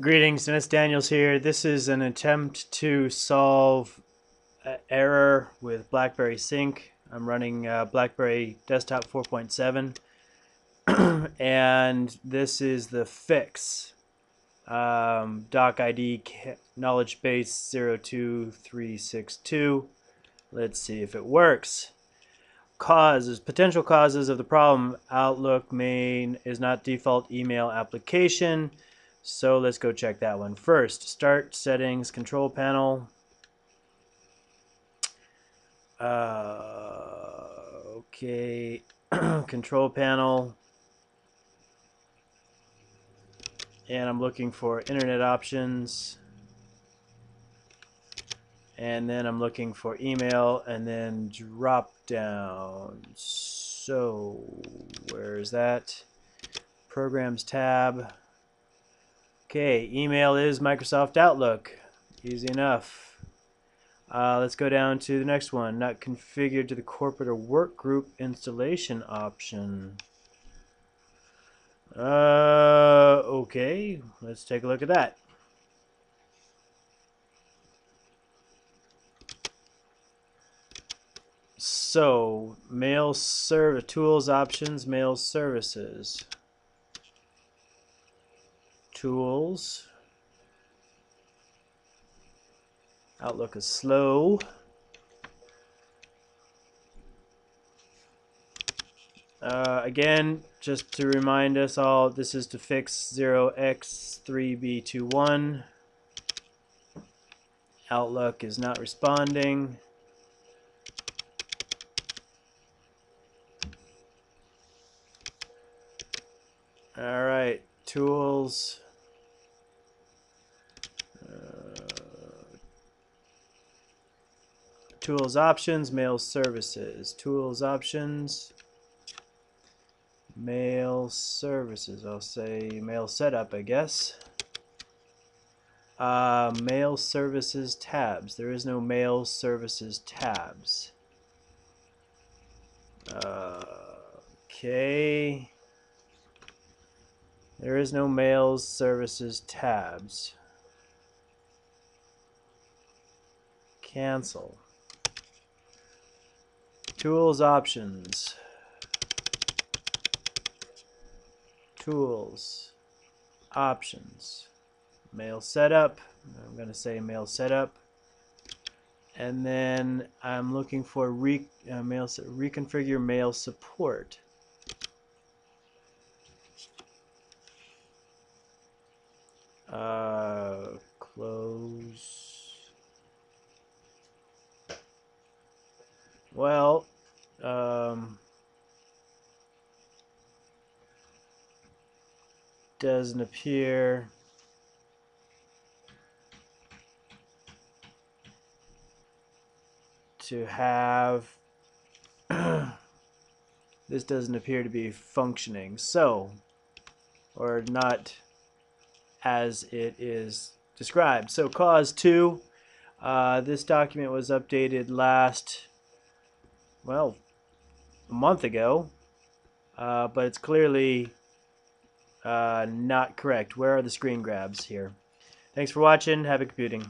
Greetings, Dennis Daniels here. This is an attempt to solve an error with BlackBerry Sync. I'm running uh, BlackBerry Desktop 4.7 and this is the fix. Um, doc ID knowledge base 02362. Let's see if it works. Causes, potential causes of the problem. Outlook main is not default email application. So let's go check that one first. Start settings, control panel. Uh, okay, control panel. And I'm looking for internet options. And then I'm looking for email and then drop down. So where's that? Programs tab. Okay, email is Microsoft Outlook. Easy enough. Uh, let's go down to the next one. Not configured to the corporate or work group installation option. Uh, okay, let's take a look at that. So, mail serve tools options, mail services tools. Outlook is slow. Uh, again, just to remind us all, this is to fix 0x3b21. Outlook is not responding. All right, tools. Tools options, mail services. Tools options, mail services. I'll say mail setup, I guess. Uh, mail services tabs. There is no mail services tabs. Uh, okay. There is no mail services tabs. Cancel. Tools options. Tools. Options. Mail setup. I'm going to say mail setup. And then I'm looking for re, uh, mail reconfigure mail support. Uh, Well, um, doesn't appear. to have this doesn't appear to be functioning so or not as it is described so cause 2 uh, this document was updated last well, a month ago, uh, but it's clearly uh, not correct. Where are the screen grabs here? Thanks for watching. Happy computing.